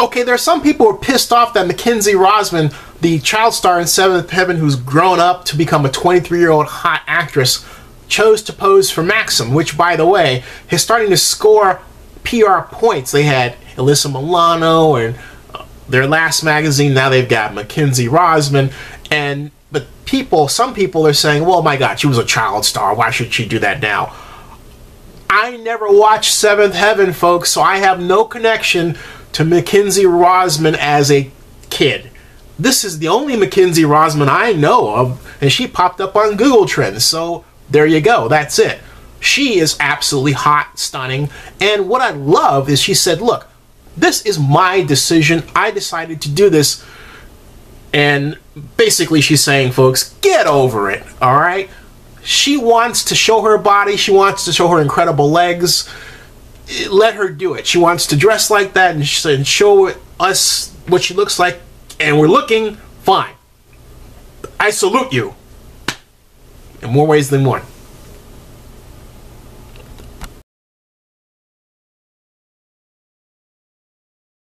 okay, there are some people who are pissed off that Mackenzie Rosman, the child star in Seventh Heaven, who's grown up to become a 23 year old hot actress, chose to pose for Maxim, which, by the way, is starting to score PR points. They had Alyssa Milano and uh, their last magazine. Now they've got Mackenzie Rosman, and but people, some people are saying, "Well, my God, she was a child star. Why should she do that now?" I never watched Seventh Heaven, folks, so I have no connection to Mackenzie Rosman as a kid. This is the only Mackenzie Rosman I know of, and she popped up on Google Trends. So there you go. That's it. She is absolutely hot, stunning. And what I love is she said, Look, this is my decision. I decided to do this. And basically, she's saying, folks, get over it. All right? She wants to show her body, she wants to show her incredible legs let her do it. She wants to dress like that and show us what she looks like, and we're looking fine. I salute you in more ways than one.